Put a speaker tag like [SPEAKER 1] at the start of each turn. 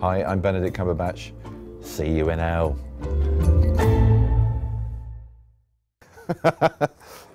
[SPEAKER 1] Hi, I'm Benedict Cumberbatch. See you in hell.